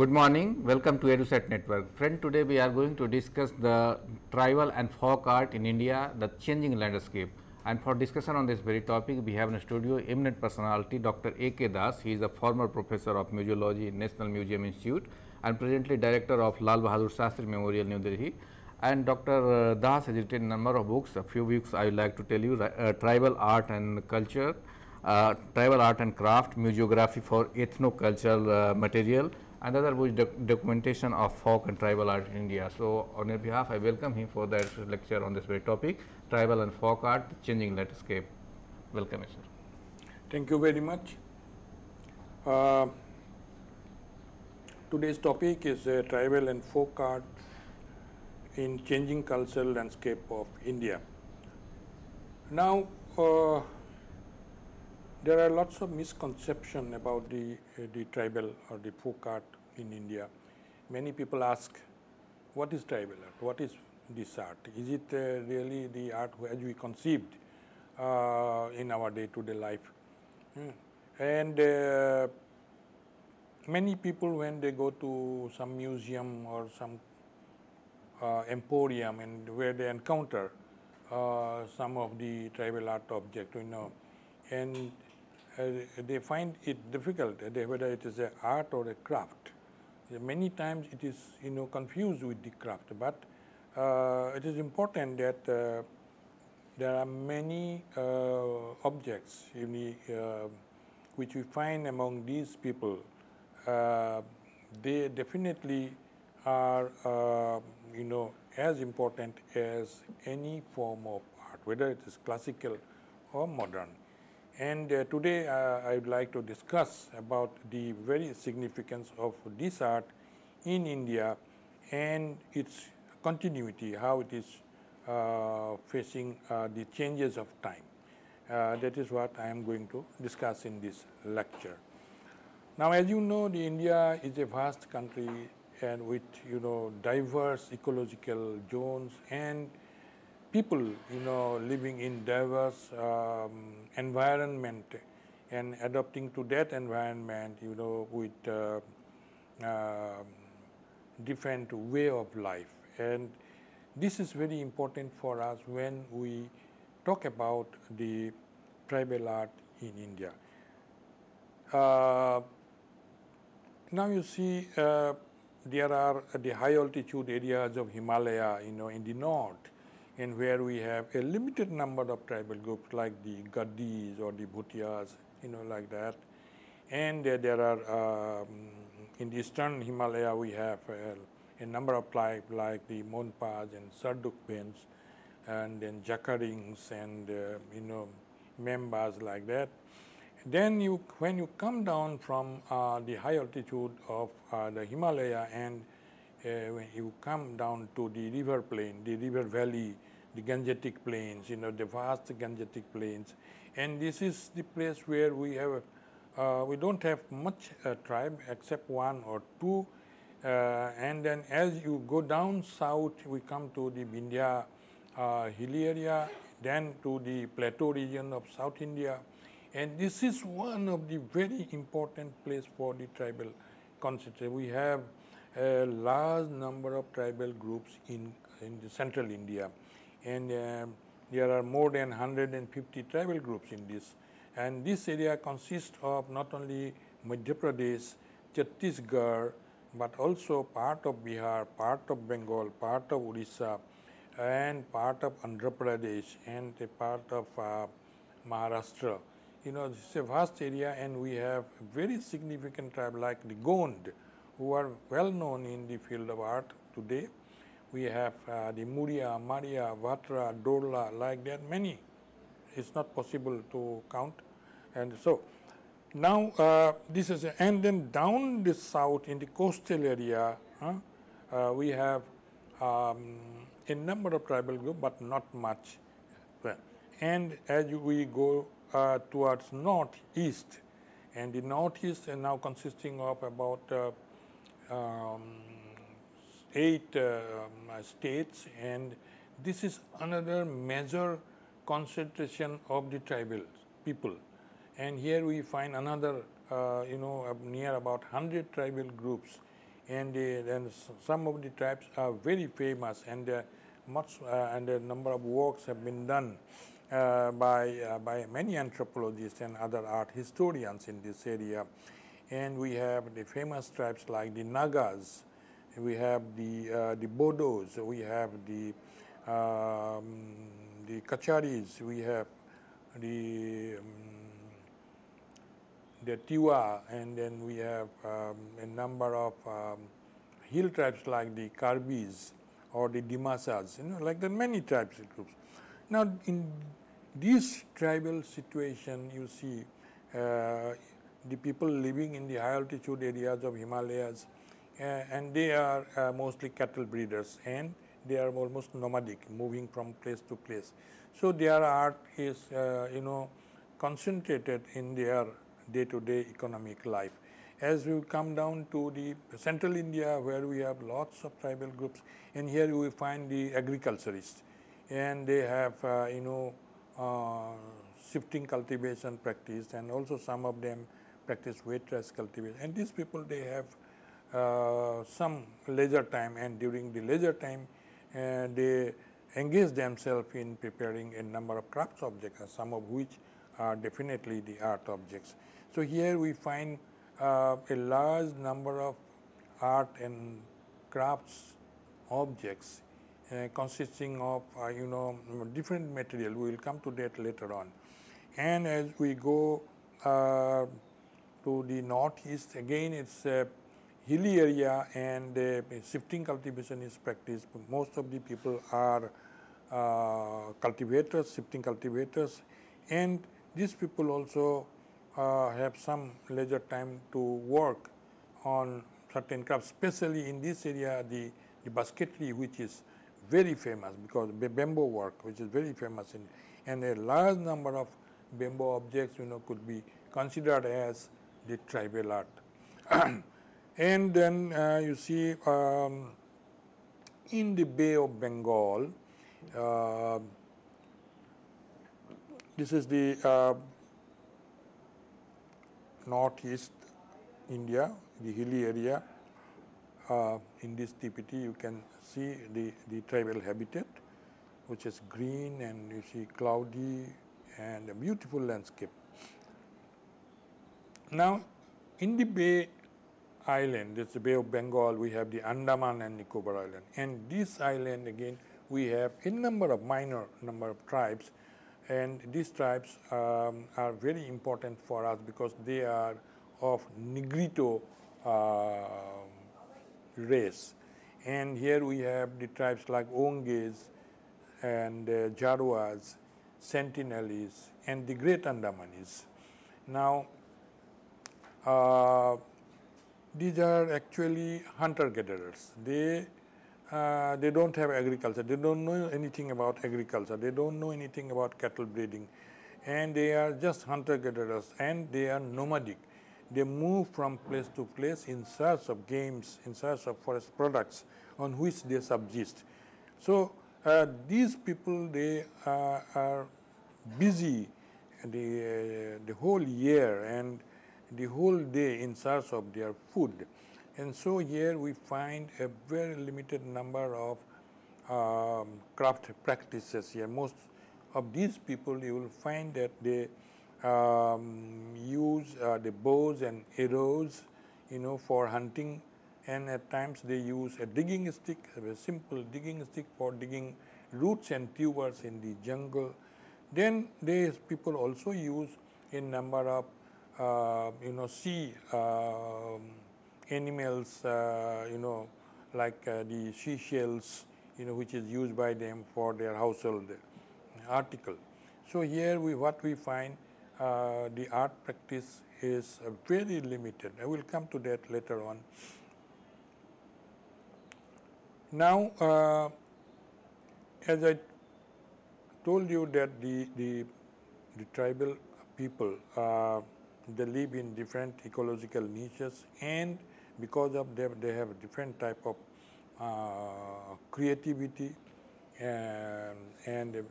Good morning. Welcome to EduSat Network. Friend, today we are going to discuss the tribal and folk art in India, the changing landscape. And for discussion on this very topic, we have in the studio eminent personality Dr. A.K. Das. He is a former professor of museology National Museum Institute and presently director of Lal Bahadur Shastri Memorial, New Delhi. And Dr. Das has written a number of books. A few books I would like to tell you uh, tribal art and culture, uh, tribal art and craft, museography for ethno-cultural uh, material, and other was doc documentation of folk and tribal art in India. So, on your behalf I welcome him for that lecture on this very topic tribal and folk art changing landscape. Welcome sir. Thank you very much. Uh, today's topic is uh, tribal and folk art in changing cultural landscape of India. Now, uh, there are lots of misconception about the, uh, the tribal or the folk art in India. Many people ask, what is tribal art? What is this art? Is it uh, really the art as we conceived uh, in our day-to-day -day life? Hmm. And uh, many people when they go to some museum or some uh, emporium and where they encounter uh, some of the tribal art object, you know, and uh, they find it difficult whether it is an art or a craft. Many times it is you know confused with the craft, but uh, it is important that uh, there are many uh, objects the, uh, which we find among these people. Uh, they definitely are you know as important as any form of art, whether it is classical or modern. And uh, today uh, I would like to discuss about the very significance of this art in India and its continuity, how it is uh, facing uh, the changes of time. Uh, that is what I am going to discuss in this lecture. Now, as you know, the India is a vast country and with you know diverse ecological zones and people, you know, living in diverse um, environment and adapting to that environment, you know, with uh, uh, different way of life. And this is very important for us when we talk about the tribal art in India. Uh, now you see uh, there are the high altitude areas of Himalaya, you know, in the north, and where we have a limited number of tribal groups like the Gaddis or the Bhutias, you know, like that. And uh, there are, um, in the eastern Himalaya, we have uh, a number of tribes like the Monpas and Sherdukpens, and then Jakarings and, uh, you know, members like that. Then you, when you come down from uh, the high altitude of uh, the Himalaya and uh, when you come down to the river plain, the river valley, the Gangetic plains, you know, the vast Gangetic plains. And this is the place where we have, uh, we don't have much uh, tribe except one or two. Uh, and then as you go down south, we come to the Vindhya uh, hilly area, then to the plateau region of South India. And this is one of the very important place for the tribal concentration. We have a large number of tribal groups in, in the central India and uh, there are more than 150 tribal groups in this. And this area consists of not only Madhya Pradesh, Chhattisgarh, but also part of Bihar, part of Bengal, part of Odisha, and part of Andhra Pradesh, and a part of uh, Maharashtra. You know, this is a vast area, and we have very significant tribe like the Gond, who are well known in the field of art today we have uh, the Muria, Maria, Bhatra, Dorla, like that, many. It's not possible to count. And so, now uh, this is, and then down the south in the coastal area, huh, uh, we have um, a number of tribal groups, but not much. And as we go uh, towards northeast, and the northeast is now consisting of about uh, um, eight uh, um, states and this is another major concentration of the tribal people. And here we find another, uh, you know, near about 100 tribal groups and, then some of the tribes are very famous and much uh, and a number of works have been done uh, by, uh, by many anthropologists and other art historians in this area. And we have the famous tribes like the Nagas, we have the, uh, the Bodos, we have the, um, the Kacharis, we have the, um, the Tiwa, and then we have um, a number of um, hill tribes like the Karbis or the Dimasas, you know, like the many tribes groups. Now, in this tribal situation, you see uh, the people living in the high altitude areas of Himalayas, and they are uh, mostly cattle breeders, and they are almost nomadic, moving from place to place. So their art is, uh, you know, concentrated in their day-to-day -day economic life. As we come down to the central India, where we have lots of tribal groups, and here we find the agriculturists, and they have, uh, you know, uh, shifting cultivation practice and also some of them practice wet rice cultivation and these people they have uh, some leisure time and during the leisure time uh, they engage themselves in preparing a number of crafts objects some of which are definitely the art objects. So here we find uh, a large number of art and crafts objects uh, consisting of uh, you know different material. We will come to that later on. And as we go uh, to the northeast, again it's a hilly area and shifting cultivation is practiced. Most of the people are uh, cultivators, shifting cultivators, and these people also uh, have some leisure time to work on certain crops, especially in this area, the, the basketry, which is very famous because bamboo work, which is very famous, in, and a large number of bamboo objects, you know, could be considered as the tribal art. and then uh, you see um, in the Bay of Bengal, uh, this is the uh, northeast India, the hilly area. Uh, in this TPT, you can see the, the tribal habitat, which is green and you see cloudy and a beautiful landscape. Now, in the Bay Island, this the Bay of Bengal, we have the Andaman and Nicobar Island. And this island, again, we have a number of minor number of tribes. And these tribes um, are very important for us because they are of Negrito uh, race. And here we have the tribes like Onges and uh, Jarwas, Sentinelese, and the Great Andamanis. Now, uh, these are actually hunter-gatherers. They uh, they don't have agriculture. They don't know anything about agriculture. They don't know anything about cattle breeding, and they are just hunter-gatherers, and they are nomadic. They move from place to place in search of games, in search of forest products on which they subsist. So uh, these people, they uh, are busy the, uh, the whole year and the whole day in search of their food. And so here we find a very limited number of um, craft practices here. Most of these people, you will find that they um, use uh, the bows and arrows, you know, for hunting, and at times they use a digging stick, a simple digging stick for digging roots and tubers in the jungle. Then these people also use a number of, you know, sea uh, animals, uh, you know, like uh, the seashells, you know, which is used by them for their household article. So here we what we find uh, the art practice is very limited. I will come to that later on. Now, uh, as I told you that the, the, the tribal people, uh, they live in different ecological niches and because of them they have different type of uh, creativity and, and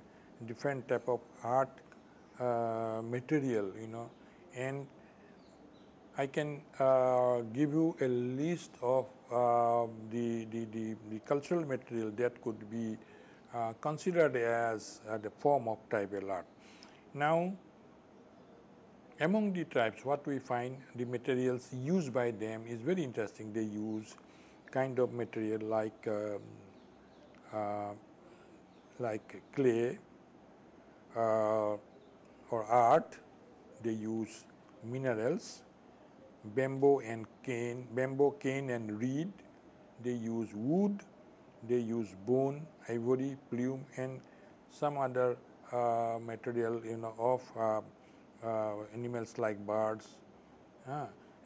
different type of art uh, material, you know. And I can uh, give you a list of uh, the, the, the, the, cultural material that could be uh, considered as the form of tribal art. Now, among the tribes, what we find the materials used by them is very interesting. They use kind of material like um, uh, like clay uh, or art. They use minerals, bamboo and cane, bamboo, cane and reed. They use wood. They use bone, ivory, plume, and some other uh, material, you know, of uh, uh, animals like birds.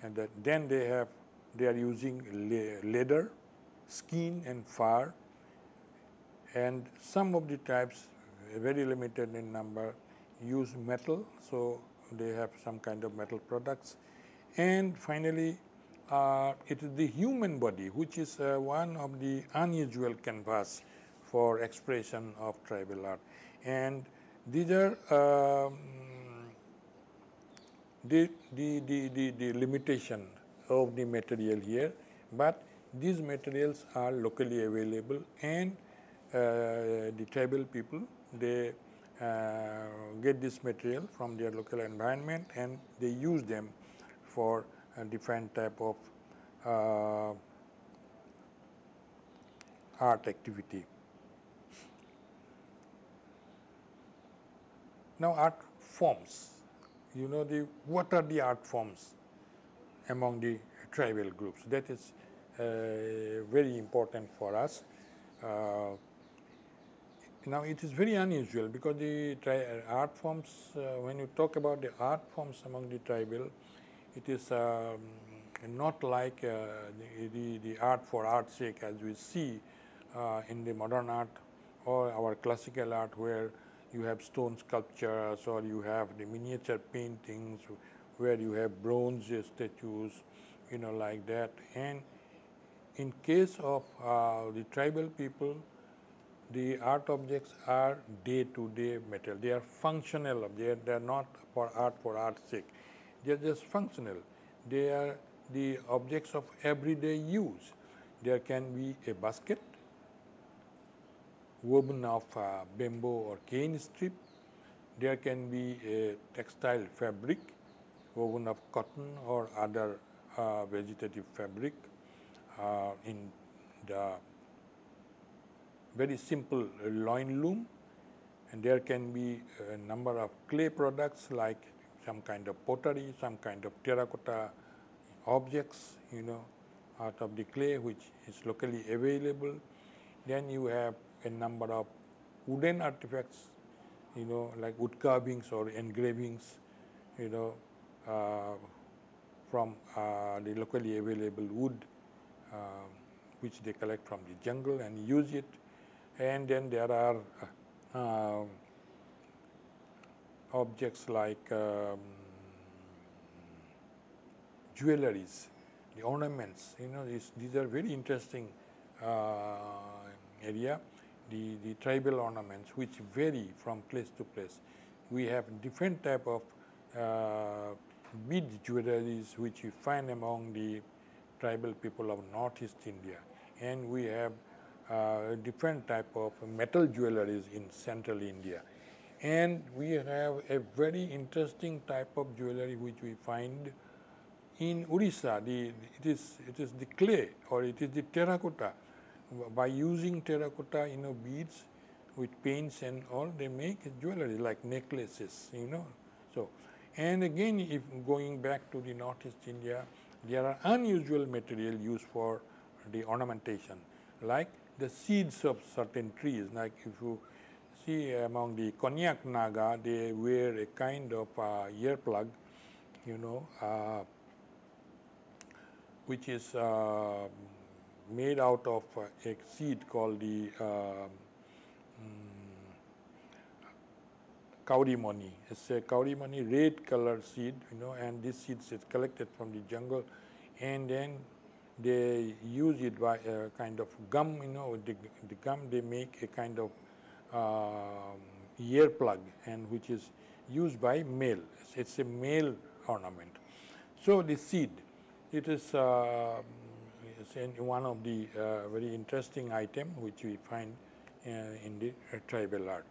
and that then they have, they are using leather, skin, and fur. And some of the tribes, very limited in number, use metal. So they have some kind of metal products. And finally, uh, it is the human body, which is uh, one of the unusual canvas for expression of tribal art. And these are um, the, the, the, the, the limitation of the material here, but these materials are locally available and uh, the tribal people, they uh, get this material from their local environment and they use them for a different type of uh, art activity. Now art forms, you know the what are the art forms among the tribal groups that is uh, very important for us. Uh, now it is very unusual because the art forms, uh, when you talk about the art forms among the tribal, it is um, not like uh, the, the, the, art for art's sake as we see uh, in the modern art or our classical art where you have stone sculptures or you have the miniature paintings where you have bronze statues, you know, like that. And in case of uh, the tribal people, the art objects are day-to-day -day material. They are functional. They are, they are not for art for art's sake. They are just functional. They are the objects of everyday use. There can be a basket woven of uh, bamboo or cane strip. There can be a textile fabric woven of cotton or other uh, vegetative fabric uh, in the very simple loin loom and there can be a number of clay products like some kind of pottery, some kind of terracotta objects, you know, out of the clay which is locally available. Then you have a number of wooden artifacts, you know, like wood carvings or engravings, you know, uh, from uh, the locally available wood, uh, which they collect from the jungle and use it and then there are uh, objects like um, jewelries, the ornaments, you know, these, these are very interesting uh, area. The, the tribal ornaments which vary from place to place. We have different type of uh, bead jewelries which we find among the tribal people of northeast India and we have uh, different type of metal jewelries in central India. And we have a very interesting type of jewelry which we find in Orissa. The, it, is, it is the clay or it is the terracotta. By using terracotta, you know, beads with paints and all, they make jewelry like necklaces, you know. So, and again, if going back to the Northeast India, there are unusual material used for the ornamentation, like the seeds of certain trees. Like if you see among the Konyak Naga, they wear a kind of uh, earplug, you know, uh, which is uh, made out of a seed called the um, mm, It's a kaurimani red colored seed, you know, and this seed is collected from the jungle and then they use it by a kind of gum, you know, the, the gum they make a kind of uh, ear plug and which is used by male. It's a male ornament. So the seed, it is, uh, one of the uh, very interesting item which we find uh, in the uh, tribal art.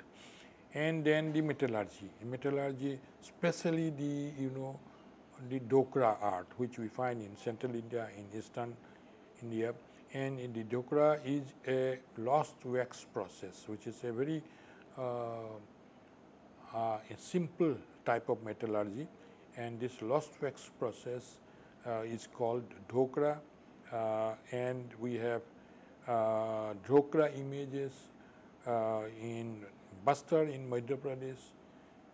And then the metallurgy, metallurgy, especially the, you know, the Dokra art, which we find in central India, in eastern India. And in the Dokra is a lost wax process, which is a very uh, uh, a simple type of metallurgy. And this lost wax process uh, is called Dokra. And we have Dokra images in Bastar in Madhya Pradesh,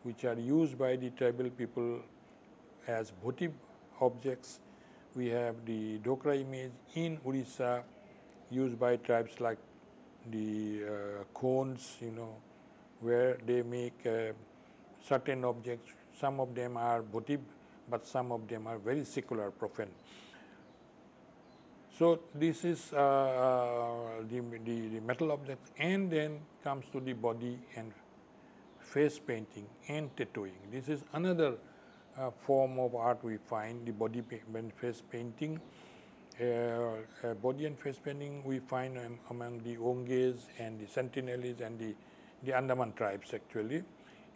which are used by the tribal people as votive objects. We have the Dokra image in Orissa used by tribes like the uh, Khonds, you know, where they make uh, certain objects. Some of them are votive, but some of them are very secular, profane. So this is uh, uh, the, the, the, metal object and then comes to the body and face painting and tattooing. This is another uh, form of art we find, the body and face painting. Uh, uh, body and face painting we find um, among the Onges and the Sentinelese and the, the Andaman tribes actually.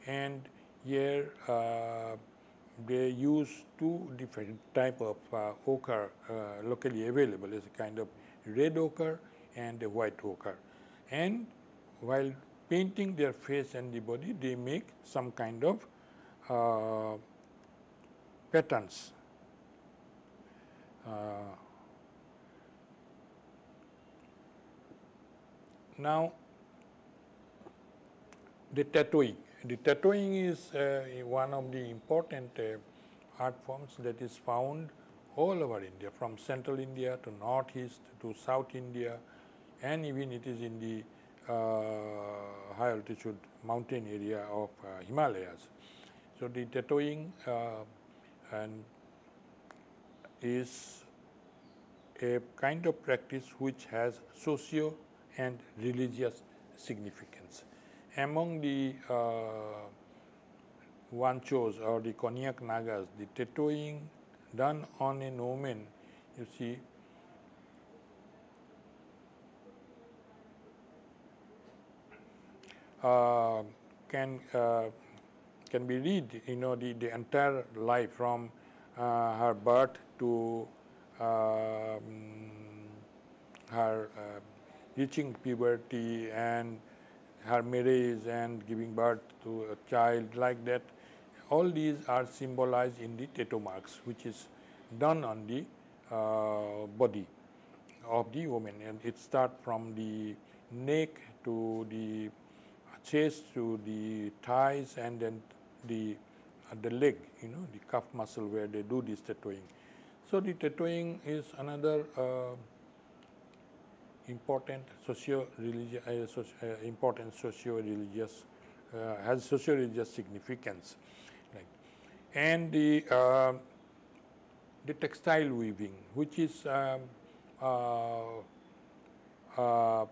And here uh, they use two different type of uh, ochre uh, locally available as a kind of red ochre and a white ochre. And while painting their face and the body, they make some kind of uh, patterns. Uh, now, the tattooing the tattooing is uh, one of the important uh, art forms that is found all over India, from central India to northeast to south India, and even it is in the uh, high altitude mountain area of uh, Himalayas. So the tattooing uh, and is a kind of practice which has socio and religious significance among the uh, Wanchos or the Konyak Nagas, the tattooing done on an omen, you see, uh, can uh, can be read, you know, the, the entire life from uh, her birth to um, her uh, reaching puberty and her marriage and giving birth to a child like that. All these are symbolized in the tattoo marks which is done on the uh, body of the woman and it starts from the neck to the chest to the thighs and then the uh, the leg you know the calf muscle where they do this tattooing. So the tattooing is another uh, important socio-religious, uh, socio, uh, important socio-religious, uh, has socio-religious significance. Like, and the uh, the textile weaving, which is um, uh, uh,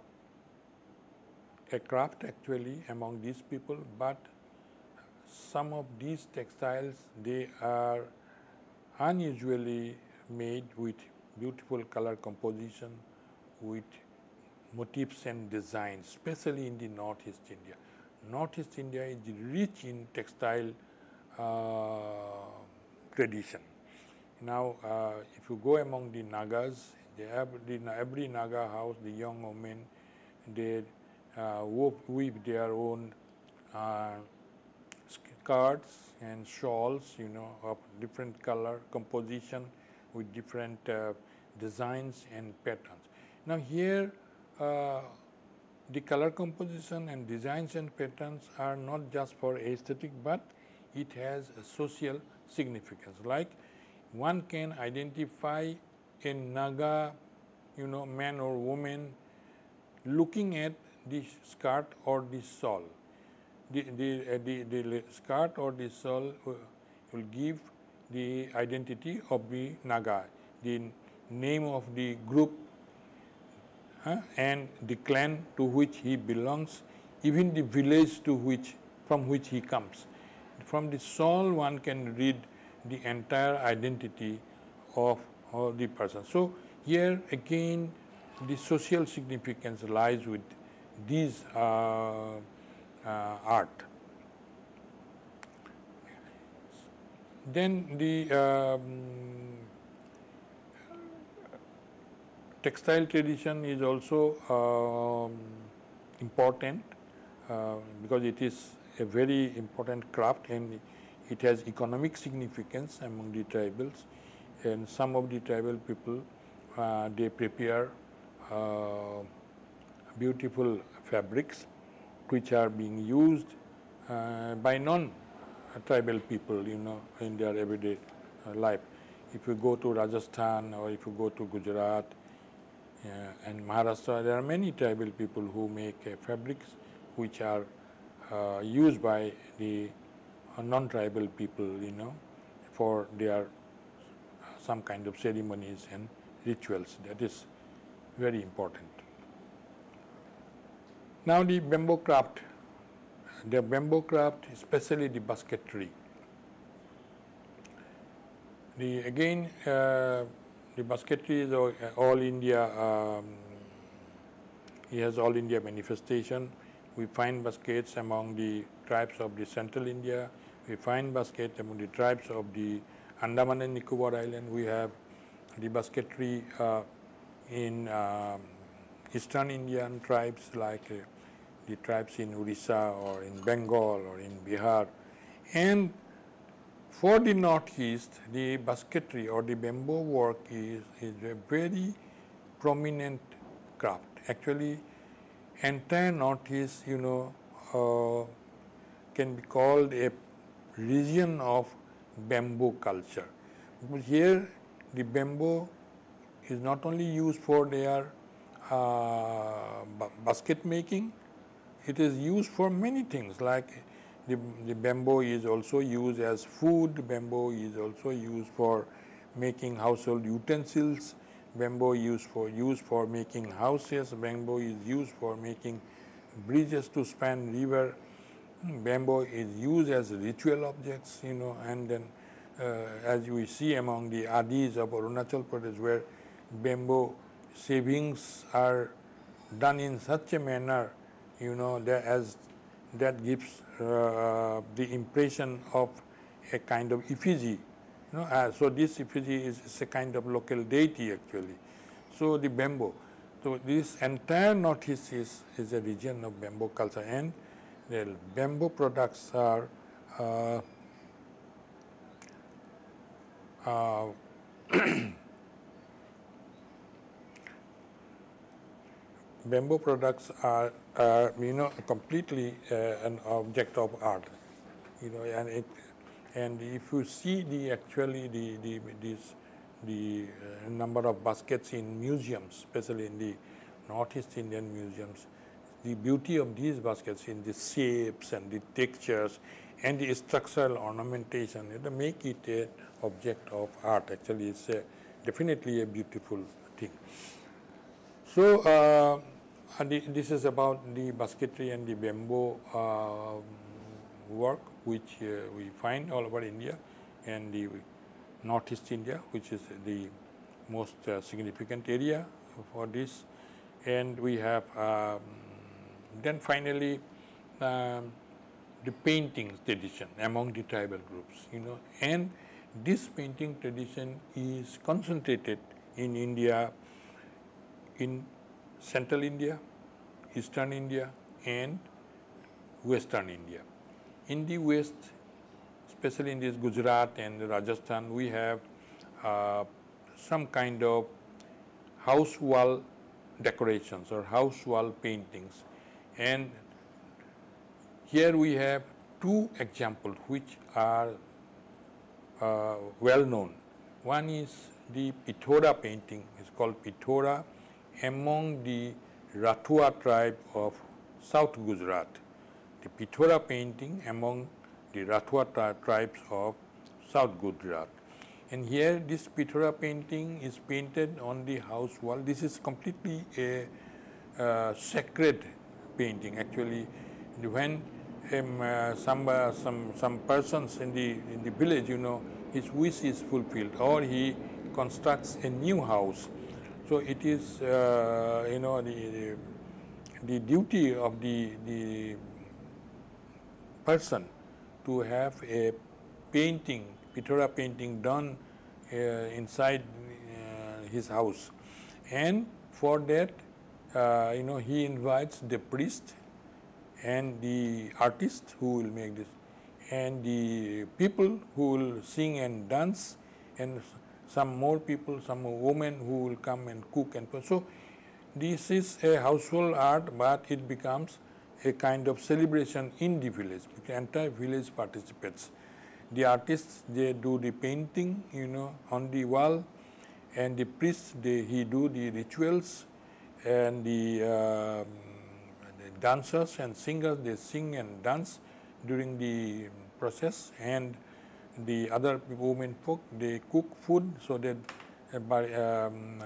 a craft actually among these people, but some of these textiles they are unusually made with beautiful color composition, with motifs and designs, especially in the Northeast India. Northeast India is rich in textile uh, tradition. Now, uh, if you go among the Nagas, have the, every Naga house, the young women, they uh, weave their own uh, skirts and shawls, you know, of different color composition with different uh, designs and patterns. Now here uh, the color composition and designs and patterns are not just for aesthetic but it has a social significance like one can identify a Naga you know man or woman looking at this skirt or this shawl. The, the, uh, the, the skirt or the shawl will give the identity of the Naga, the name of the group uh, and the clan to which he belongs, even the village to which from which he comes. From the soul one can read the entire identity of, of the person. So here again the social significance lies with these uh, uh, art. Then the um, textile tradition is also um, important uh, because it is a very important craft and it has economic significance among the tribals. And some of the tribal people uh, they prepare uh, beautiful fabrics which are being used uh, by non-tribal people you know in their everyday uh, life. If you go to Rajasthan or if you go to Gujarat and Maharashtra there are many tribal people who make uh, fabrics which are used by the non-tribal people, you know, for their some kind of ceremonies and rituals. That is very important. Now the bamboo craft, the bamboo craft, especially the basketry. The again, uh, the basketry is all, all India. Um, he has all India manifestation. We find baskets among the tribes of the central India, we find baskets among the tribes of the Andaman and Nicobar Island. We have the basketry uh, in uh, eastern Indian tribes like uh, the tribes in Orissa or in Bengal or in Bihar. And for the northeast, the basketry or the bamboo work is, is a very prominent craft. Actually, entire northeast, you know, uh, can be called a region of bamboo culture. Because here the bamboo is not only used for their uh, basket making, it is used for many things like the, the bamboo is also used as food, bamboo is also used for making household utensils, bamboo used for used for making houses, bamboo is used for making bridges to span river, bamboo is used as ritual objects, you know, and then uh, as we see among the Adis of Arunachal Pradesh where bamboo savings are done in such a manner, you know, that as that gives uh, the impression of a kind of effigy. You know, uh, so this effigy is, is, a kind of local deity actually. So the bamboo. So this entire northeast is, is a region of bamboo culture and the bamboo products are uh, uh, bamboo products are, are you know completely uh, an object of art you know and it and if you see the actually the the this the uh, number of baskets in museums especially in the northeast indian museums the beauty of these baskets in the shapes and the textures and the structural ornamentation it make it an object of art. Actually it's a, definitely a beautiful thing. So uh, this is about the basketry and the bamboo uh, work which uh, we find all over India and the northeast India which is the most uh, significant area for this. And we have um, then finally, um, the painting tradition among the tribal groups, you know, and this painting tradition is concentrated in India, in central India, eastern India, and western India. In the west, especially in this Gujarat and Rajasthan, we have uh, some kind of house wall decorations or house wall paintings and here we have two examples which are uh, well known. One is the Pithora painting, it's called Pithora among the Rathwa tribe of South Gujarat. The Pithora painting among the Rathwa tribes of South Gujarat. And here this Pithora painting is painted on the house wall. This is completely a uh, sacred painting. Actually, when um, uh, some uh, some some persons in the in the village, you know, his wish is fulfilled or he constructs a new house. So it is, uh, you know, the, the, the duty of the, the person to have a painting, Pithora painting done uh, inside uh, his house. And for that, uh, you know, he invites the priest and the artist who will make this and the people who will sing and dance and some more people, some women who will come and cook and so this is a household art but it becomes a kind of celebration in the village because entire village participates. The artists they do the painting you know on the wall and the priest they, he do the rituals and the, uh, the dancers and singers they sing and dance during the process and the other women folk they cook food so that uh, by, um,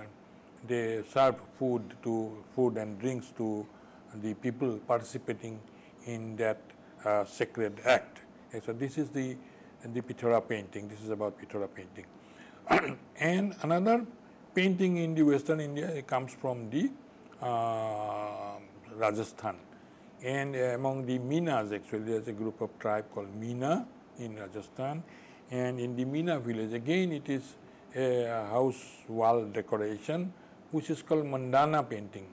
they serve food to food and drinks to the people participating in that uh, sacred act. And so this is the the Pithora painting. This is about Pithora painting. and another painting in the Western India it comes from the uh, Rajasthan. And among the Minas actually there's a group of tribe called Mina in Rajasthan and in the Mina village again it is a house wall decoration which is called mandana painting.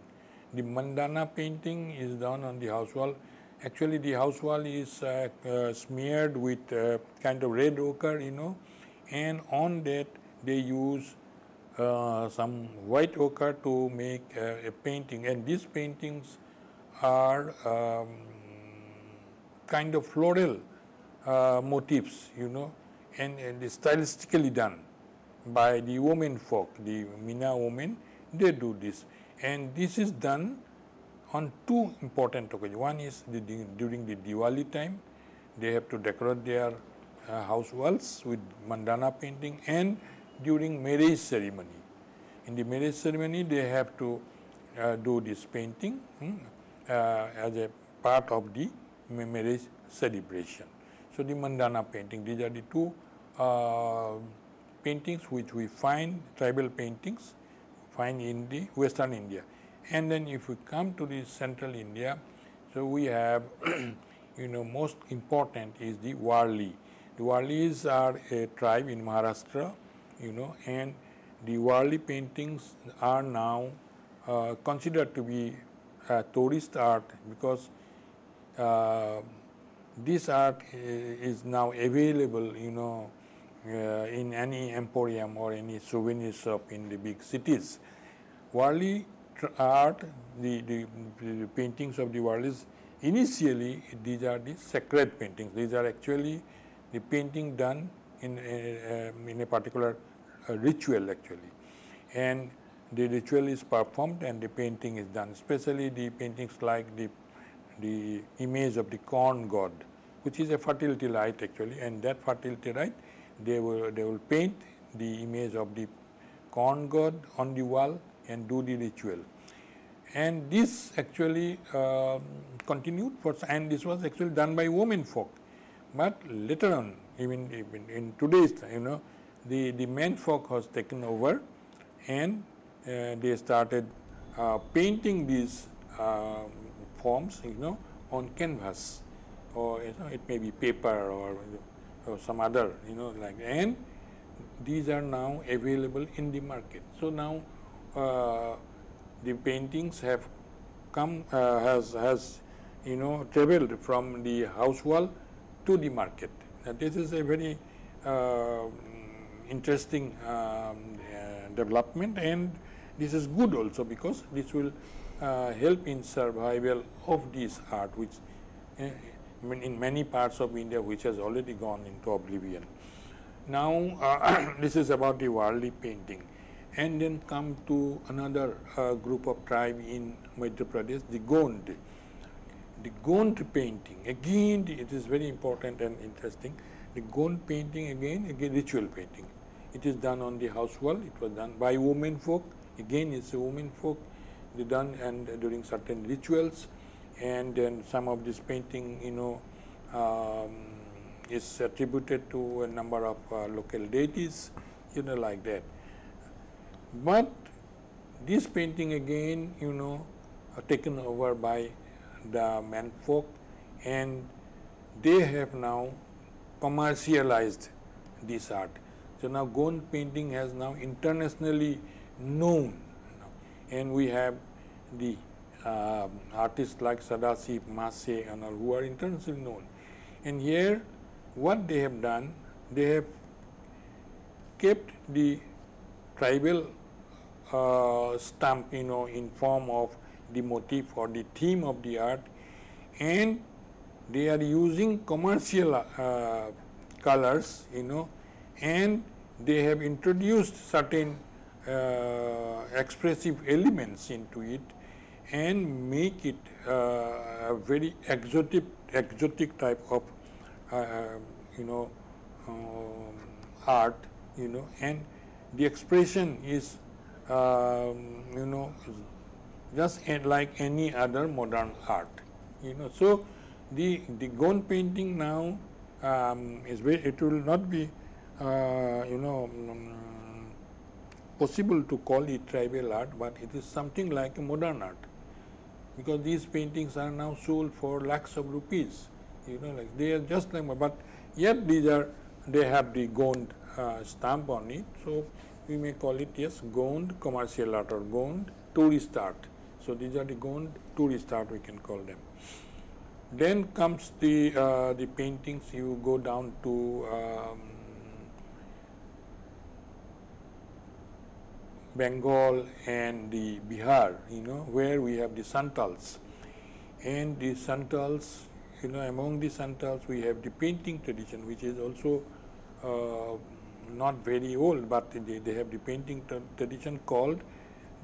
The mandana painting is done on the house wall. Actually the house wall is uh, uh, smeared with uh, kind of red ochre you know and on that they use uh, some white ochre to make uh, a painting and these paintings are um, kind of floral uh, motifs, you know, and, and stylistically done by the women folk, the Mina women, they do this. And this is done on two important occasions. One is the, during the Diwali time, they have to decorate their uh, house walls with mandana painting and during marriage ceremony. In the marriage ceremony, they have to uh, do this painting hmm, uh, as a part of the marriage celebration. So, the mandana painting, these are the two uh, paintings which we find, tribal paintings, find in the western India. And then if we come to the central India, so we have, you know, most important is the Warli. The Warlis are a tribe in Maharashtra, you know, and the Warli paintings are now uh, considered to be tourist art because uh, this art is now available, you know, uh, in any emporium or any souvenir shop in the big cities. Warli art, the, the, the, paintings of the Warlis, initially these are the sacred paintings. These are actually the painting done in a, um, in a particular uh, ritual actually. And the ritual is performed and the painting is done, especially the paintings like the the image of the corn god, which is a fertility light actually, and that fertility light, they will, they will paint the image of the corn god on the wall and do the ritual. And this actually uh, continued for, and this was actually done by women folk. But later on, even, even in today's, you know, the, the men folk has taken over and uh, they started uh, painting these um, forms, you know, on canvas, or you know, it may be paper or, or some other, you know, like and these are now available in the market. So now uh, the paintings have come uh, has has you know traveled from the house wall to the market. Now, this is a very uh, interesting um, uh, development and this is good also because this will uh, help in survival of this art which uh, in many parts of India which has already gone into oblivion. Now uh, this is about the Warli painting and then come to another uh, group of tribe in Madhya Pradesh, the Gond. The Gond painting, again it is very important and interesting. The Gond painting again, again ritual painting. It is done on the house wall, it was done by women folk, again it's a women folk they done and during certain rituals and then some of this painting you know um, is attributed to a number of uh, local deities, you know, like that. But this painting again, you know, uh, taken over by the manfolk and they have now commercialized this art. So now Gond painting has now internationally known and we have the uh, artists like Sadashiv, Masse and all who are internationally known. And here what they have done, they have kept the tribal uh, stamp, you know, in form of the motif or the theme of the art and they are using commercial uh, colors, you know, and they have introduced certain uh, expressive elements into it and make it uh, a very exotic exotic type of uh, you know um, art you know and the expression is um, you know just like any other modern art you know. So the the Gond painting now um, is very it will not be uh, you know um, possible to call it tribal art but it is something like a modern art because these paintings are now sold for lakhs of rupees you know like they are just like but yet these are they have the Gond uh, stamp on it. So we may call it yes Gond commercial art or Gond tourist art. So these are the Gond tourist art we can call them. Then comes the uh, the paintings. You go down to um, Bengal and the Bihar, you know, where we have the Santals. And the Santals, you know, among the Santals we have the painting tradition, which is also uh, not very old, but they, they have the painting tradition called,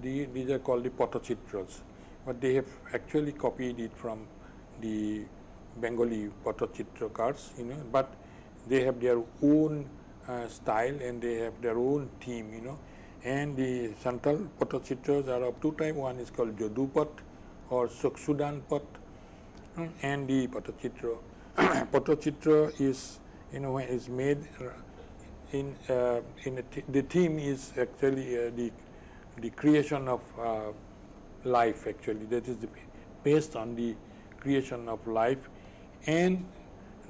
the, these are called the Potachitras. But they have actually copied it from the Bengali cards, you know, but they have their own uh, style and they have their own theme, you know. And the Santal Potachitras are of two types. One is called Jadupat or Suksudan Pat, and the Potachitra. Potachitra is, you know, is made in uh, in th the theme is actually uh, the the creation of uh, life. Actually, that is based on the creation of life and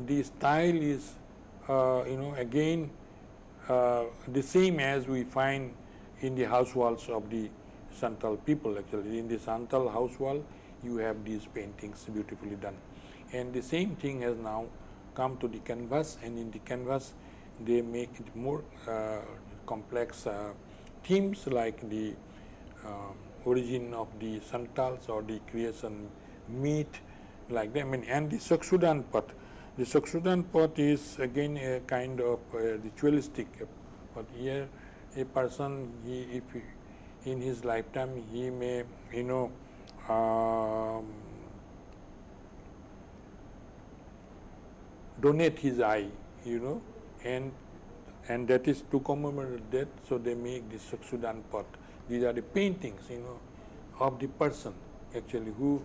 the style is uh, you know again uh, the same as we find in the house walls of the Santal people actually. In the Santal house wall you have these paintings beautifully done and the same thing has now come to the canvas and in the canvas they make it more uh, complex uh, themes like the uh, origin of the Santals or the creation myth like that. I mean, and the Sakshudan Path. The Sakshudan Path is again a kind of uh, ritualistic, but here a person, he, if he, in his lifetime, he may, you know, um, donate his eye, you know, and and that is to commemorate that, so they make the Sakshudan pot These are the paintings, you know, of the person actually who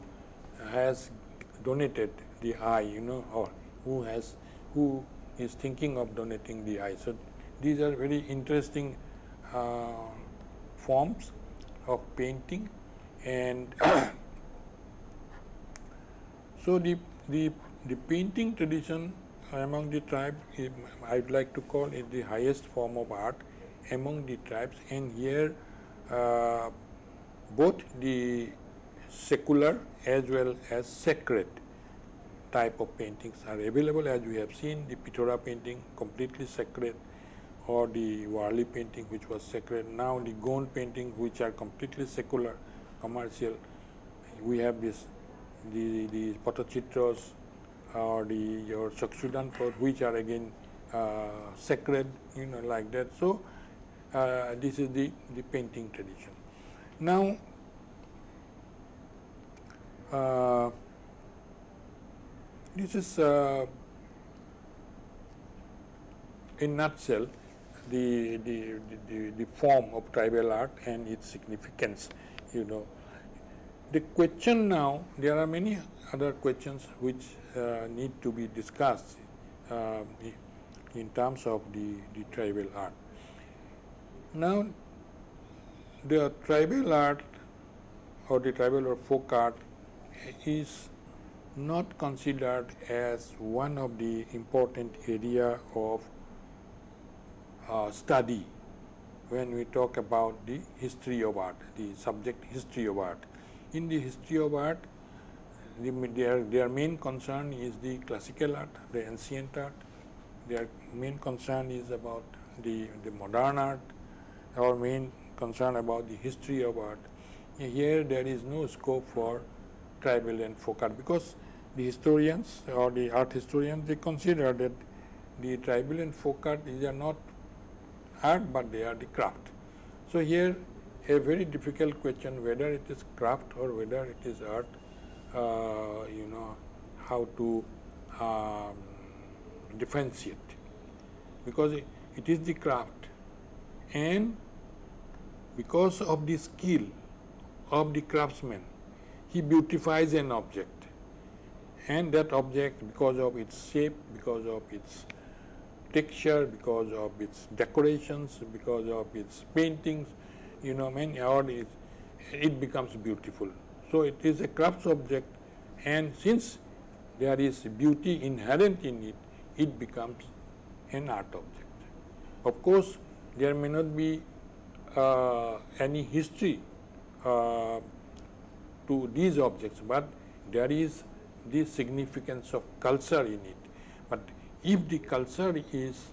has donated the eye, you know, or who has, who is thinking of donating the eye. So these are very interesting forms of painting and so the, the, the painting tradition among the tribes, I would like to call it the highest form of art among the tribes. And here uh, both the secular as well as sacred type of paintings are available. As we have seen the Pithora painting completely sacred or the Warli painting which was sacred. Now the Gond painting which are completely secular, commercial. We have this the the Potachitras or the your Sakshudan which are again uh, sacred, you know, like that. So uh, this is the the painting tradition. Now uh, this is uh, in nutshell the, the, the, the form of tribal art and its significance, you know. The question now, there are many other questions which uh, need to be discussed uh, in terms of the, the tribal art. Now, the tribal art or the tribal or folk art is not considered as one of the important area of uh, study when we talk about the history of art, the subject history of art. In the history of art, the, their, their main concern is the classical art, the ancient art. Their main concern is about the, the modern art. Our main concern about the history of art. Here there is no scope for tribal and folk art because the historians or the art historians they consider that the tribal and folk art these are not art but they are the craft. So here a very difficult question whether it is craft or whether it is art uh, you know how to um, differentiate. Because it, it is the craft. And because of the skill of the craftsman he beautifies an object. And that object because of its shape because of its texture because of its decorations because of its paintings you know many or it, it becomes beautiful so it is a crafts object and since there is beauty inherent in it it becomes an art object of course there may not be uh, any history uh, to these objects, but there is the significance of culture in it. If the culture is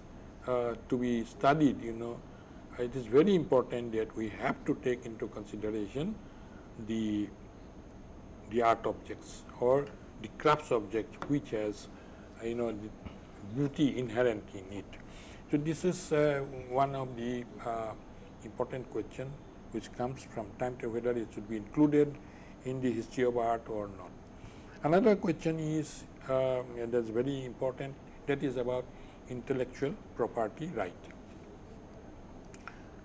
uh, to be studied, you know, it is very important that we have to take into consideration the the art objects or the crafts objects which has you know beauty inherent in it. So this is uh, one of the uh, important question which comes from time to whether it should be included in the history of art or not. Another question is uh, that's very important that is about intellectual property right.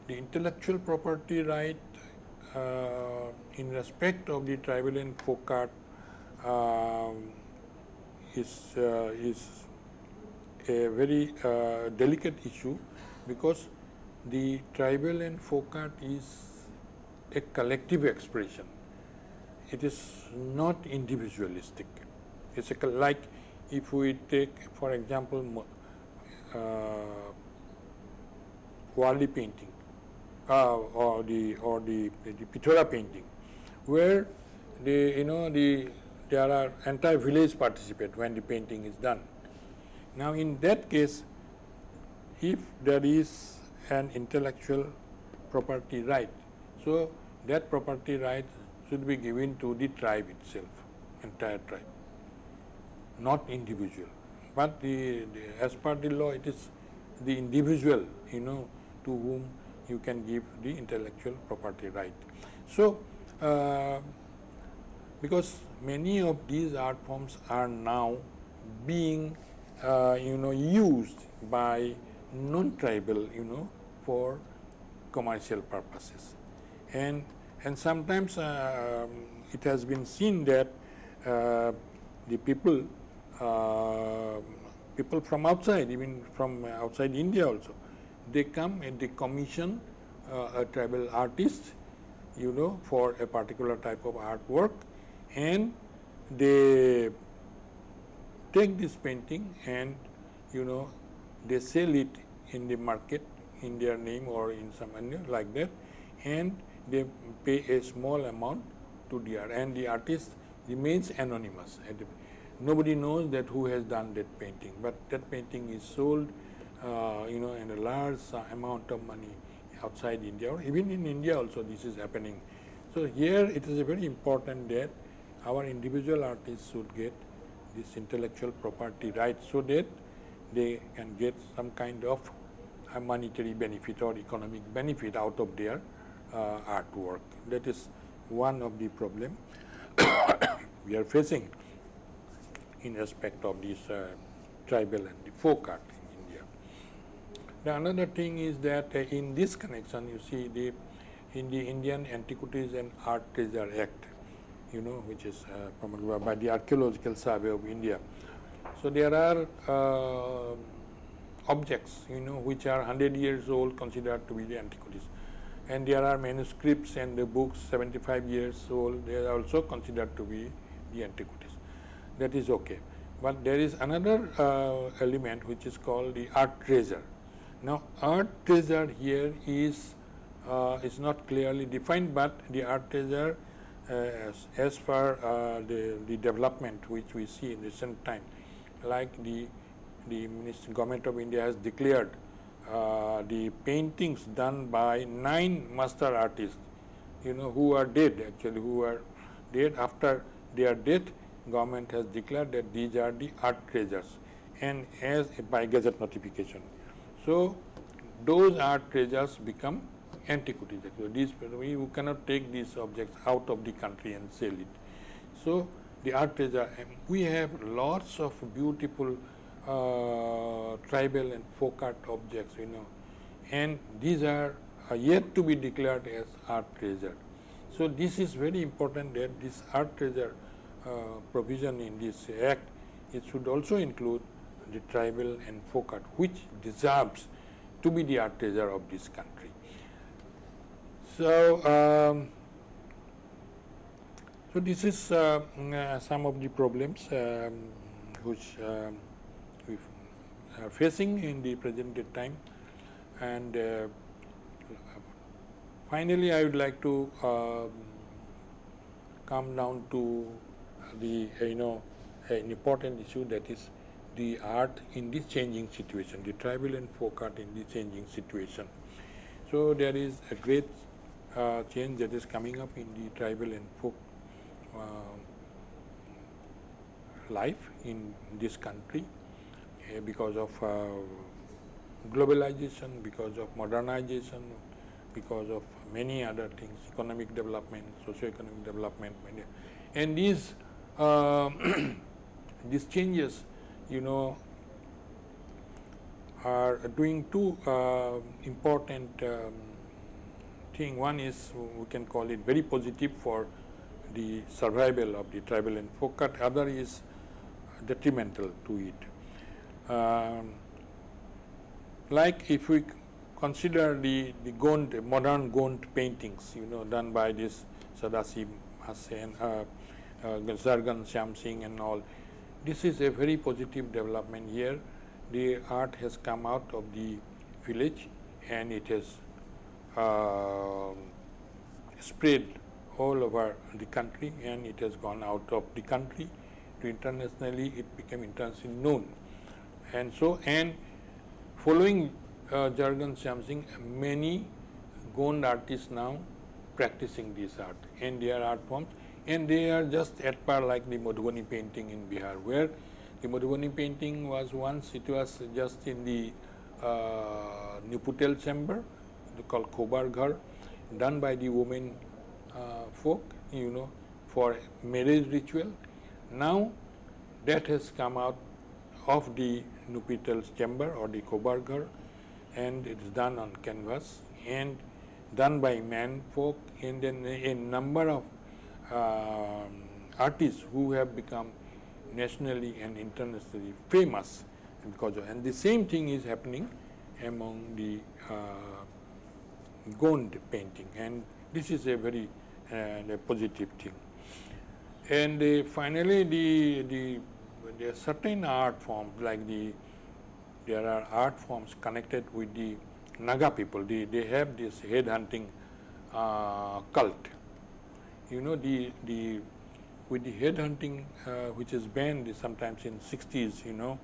The intellectual property right uh, in respect of the tribal and folk art uh, is, uh, is a very uh, delicate issue because the tribal and folk art is a collective expression. It is not individualistic. It's a, like if we take, for example, uh, Warli painting uh, or the or the, the Pithora painting, where the you know the there are entire village participate when the painting is done. Now, in that case, if there is an intellectual property right, so that property right should be given to the tribe itself, entire tribe, not individual. But the, the, as per the law, it is the individual, you know, to whom you can give the intellectual property right. So, uh, because many of these art forms are now being, uh, you know, used by non-tribal, you know, for commercial purposes. And and sometimes uh, it has been seen that uh, the people, uh, people from outside, even from outside India also, they come and they commission uh, a tribal artist, you know, for a particular type of artwork, and they take this painting and, you know, they sell it in the market in their name or in some like that, and they pay a small amount to the art and the artist remains anonymous. Nobody knows that who has done that painting, but that painting is sold, uh, you know, in a large amount of money outside India or even in India also this is happening. So here it is very important that our individual artists should get this intellectual property right so that they can get some kind of monetary benefit or economic benefit out of their uh, artwork. That is one of the problem we are facing in respect of this uh, tribal and the folk art in India. The another thing is that uh, in this connection, you see the in the Indian Antiquities and Art Treasure Act, you know, which is uh, promulgated by the Archaeological Survey of India. So there are uh, objects, you know, which are 100 years old considered to be the antiquities. And there are manuscripts and the books 75 years old, they are also considered to be the antiquities. That is okay. But there is another uh, element which is called the art treasure. Now, art treasure here is uh, is not clearly defined, but the art treasure uh, as, as far uh, the, the development which we see in recent time, like the the Government of India has declared uh, the paintings done by nine master artists, you know, who are dead actually, who are dead after their death, government has declared that these are the art treasures and as by gazette notification. So, those art treasures become antiquities actually. These, we cannot take these objects out of the country and sell it. So, the art treasure, we have lots of beautiful uh, tribal and folk art objects, you know, and these are yet to be declared as art treasure. So, this is very important that this art treasure provision in this act, it should also include the tribal and folk art, which deserves to be the art treasure of this country. So, um, so this is uh, uh, some of the problems um, which um, we are facing in the present time and uh, finally I would like to uh, come down to the you know an important issue that is the art in this changing situation, the tribal and folk art in this changing situation. So there is a great uh, change that is coming up in the tribal and folk uh, life in this country uh, because of uh, globalization, because of modernization, because of many other things, economic development, socio-economic development, and these uh, these changes, you know, are doing two uh, important um, thing. One is we can call it very positive for the survival of the tribal and folk art. Other is detrimental to it. Um, like if we consider the, the Gond, modern Gond paintings, you know, done by this Sadasiv Hasen, uh, uh, Shyam Singh and all, this is a very positive development here. The art has come out of the village and it has uh, spread all over the country and it has gone out of the country to internationally it became internationally known. And so and following uh, Jangarh Shamsing, many Gond artists now practicing this art and their art forms and they are just at par like the Madhubani painting in Bihar where the Madhubani painting was once it was just in the uh, Nuputel chamber called Kobar Ghar done by the women uh, folk you know for marriage ritual. Now that has come out of the Nupitel's chamber or the Kobarghar and it is done on canvas and done by man folk and then a number of artists who have become nationally and internationally famous because of, and the same thing is happening among the uh, Gond painting and this is a very uh, a positive thing. And uh, finally, the, the there are certain art forms like the there are art forms connected with the Naga people. They, they have this head hunting uh, cult. You know the the with the head hunting uh, which is banned sometimes in 60s. You know,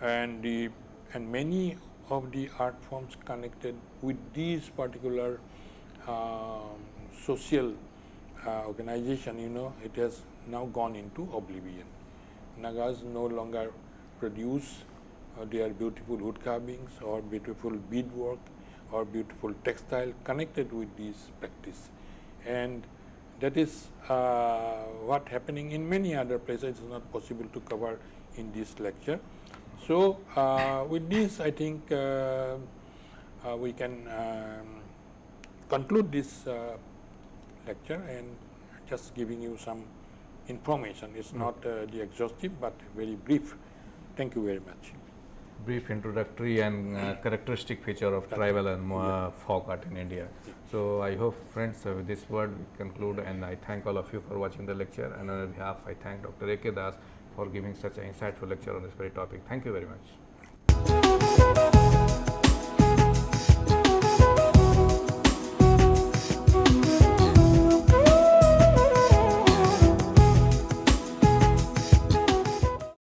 and the and many of the art forms connected with these particular uh, social uh, organization. You know, it has now gone into oblivion. Nagas no longer produce uh, their beautiful wood carvings or beautiful beadwork or beautiful textile connected with this practice. And that is uh, what happening in many other places. It is not possible to cover in this lecture. So, uh, with this I think uh, uh we can um, conclude this uh, lecture and just giving you some information. It's mm. not uh, the exhaustive, but very brief Thank you very much. Brief introductory and uh, characteristic feature of tribal and uh, folk art in India. So I hope friends uh, with this word we conclude and I thank all of you for watching the lecture and on behalf I thank Dr. A.K. Das for giving such an insightful lecture on this very topic. Thank you very much.